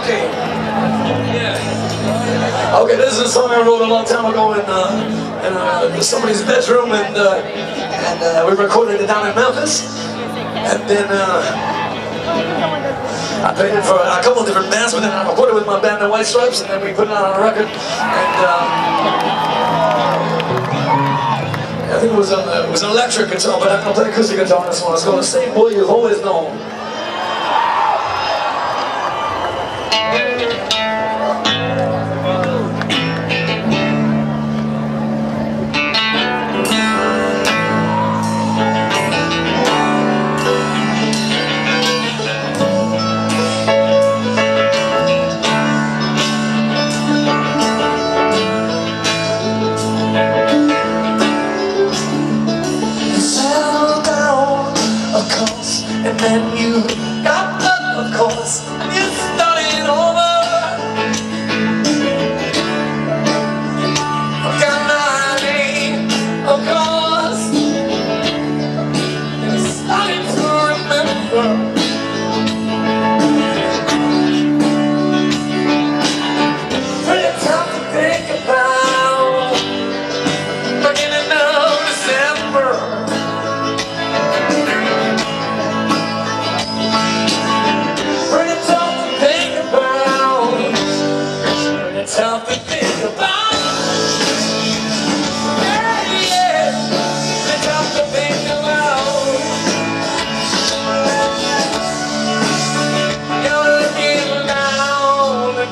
Okay. Okay, this is a song I wrote a long time ago in, uh, in uh, somebody's bedroom, and, uh, and uh, we recorded it down in Memphis. And then uh, I played it for a couple of different bands, but then I recorded it with my band, The White Stripes, and then we put it on a record. And um, I think it was an, it was an electric guitar, but I'm going to play acoustic guitar on this one. It's called The Same Boy You've Always Known. Up,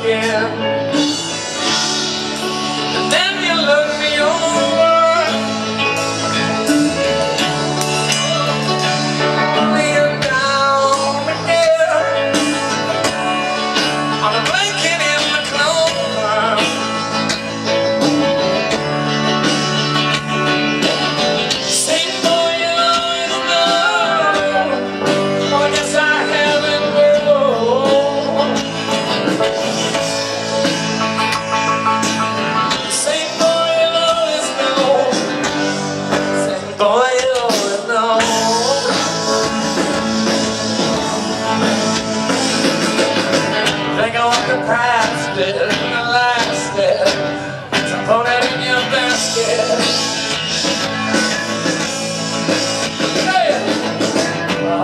again.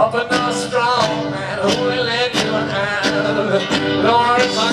Open a strong and willing to have Lord, my